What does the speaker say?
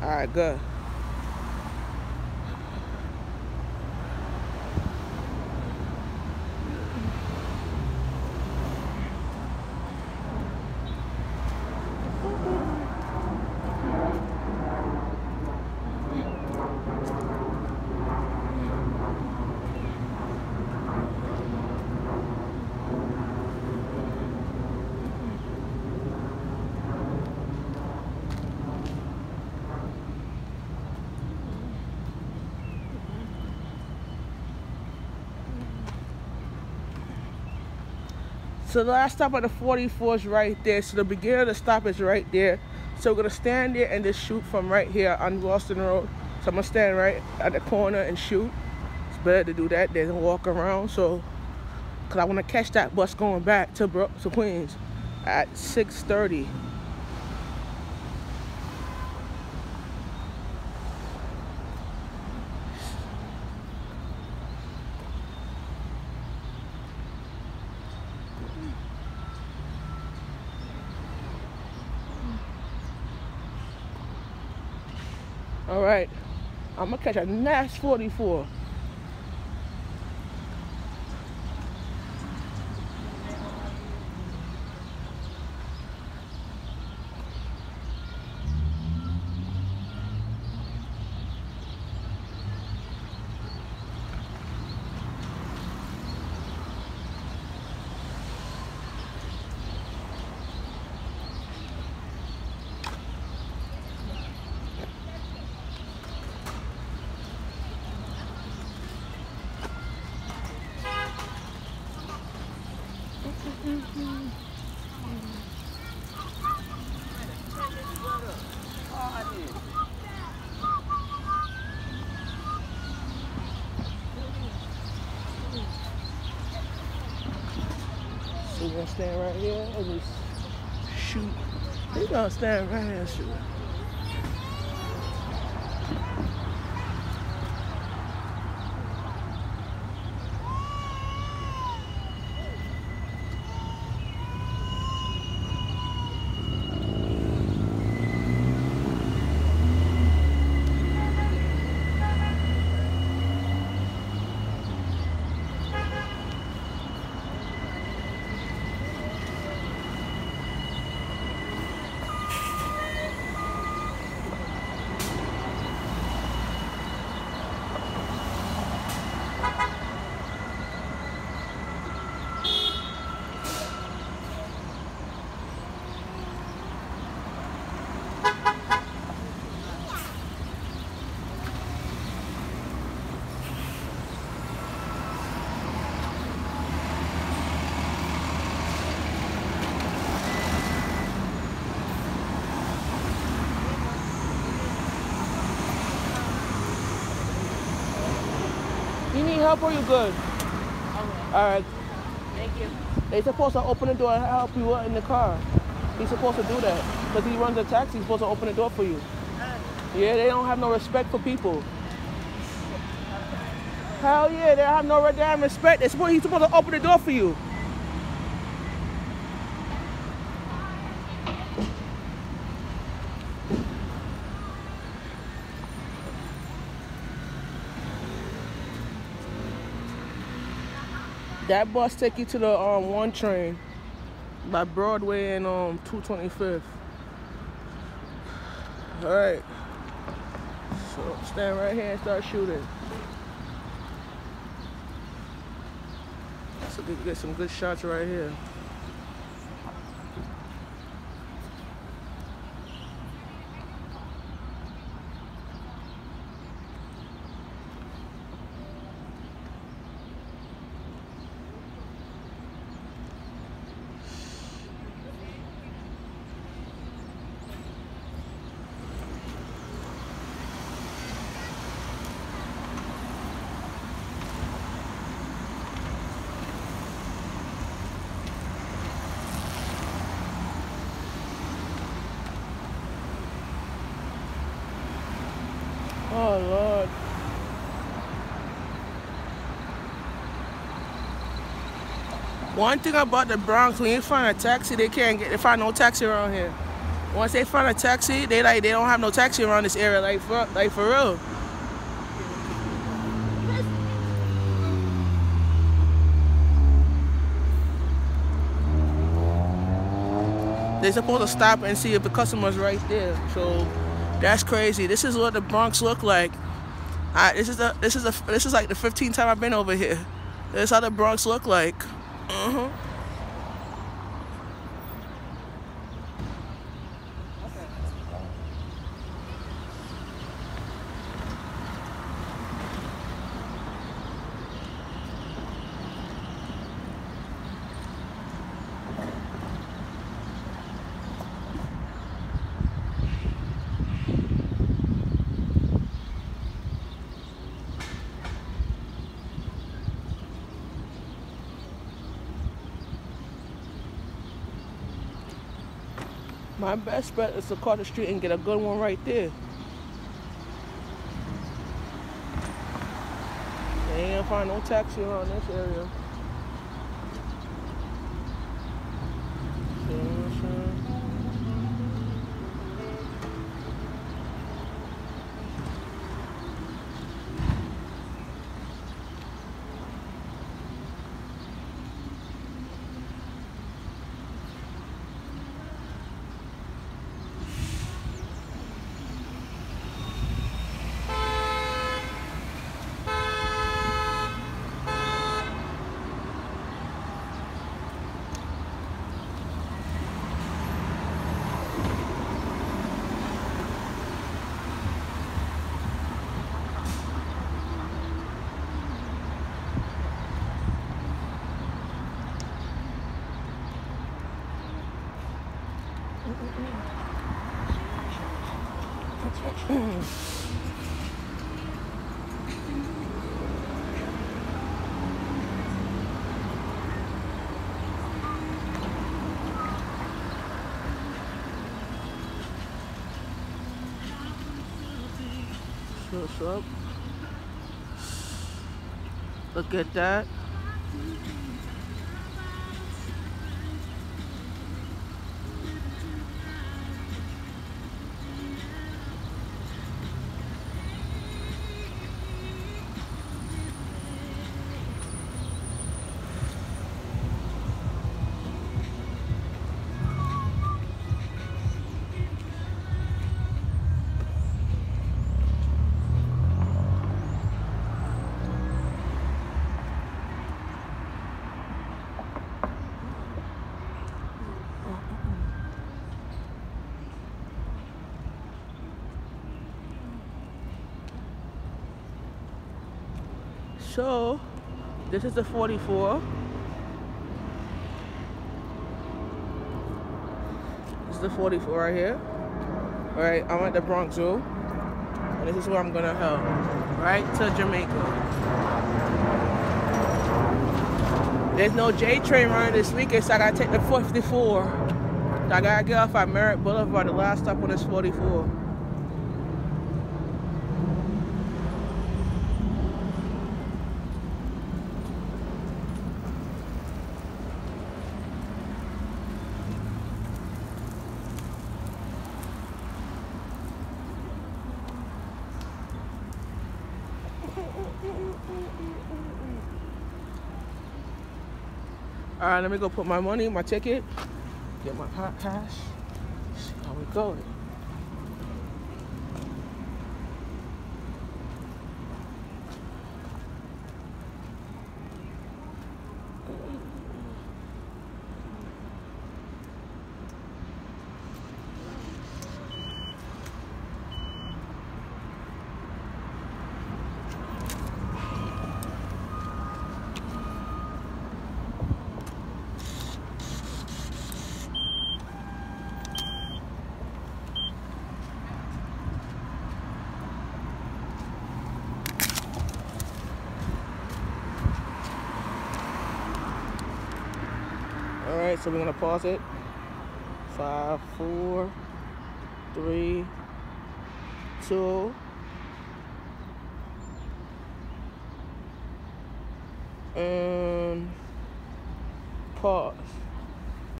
All right, good. So the last stop at the 44 is right there. So the beginning of the stop is right there. So we're gonna stand there and just shoot from right here on Boston Road. So I'm gonna stand right at the corner and shoot. It's better to do that than walk around. So, cause I wanna catch that bus going back to Bro to Queens at 6:30. All right, I'm gonna catch a Nash 44. So we're gonna stand right here and just shoot. We're gonna stand right here and shoot. Help or you good? All right. Thank you. They supposed to open the door and help you in the car. He's supposed to do that because he runs a taxi. He's supposed to open the door for you. Yeah, they don't have no respect for people. Hell yeah, they have no damn respect. They're supposed, he's supposed to open the door for you. That bus take you to the um, one train by Broadway and um 225th. All right. So stand right here and start shooting. So we can get some good shots right here. One thing about the Bronx, when you find a taxi, they can't get, they find no taxi around here. Once they find a taxi, they like they don't have no taxi around this area, like for like for real. They're supposed to stop and see if the customer's right there. So that's crazy. This is what the Bronx look like. I, this is the this is the this is like the 15th time I've been over here. This is how the Bronx look like. Uh My best bet is to cross the street and get a good one right there. They ain't gonna find no taxi around this area. What's up? Look at that. So, this is the 44. This is the 44 right here. All right, I'm at the Bronx Zoo. And this is where I'm gonna head, right to Jamaica. There's no J train running this weekend, so I gotta take the 54. So I gotta get off at Merrick Boulevard, the last stop on this 44. All right, let me go put my money, my ticket, get my hot cash. See how we go. All right, so we're gonna pause it. Five, four, three, two, and pause.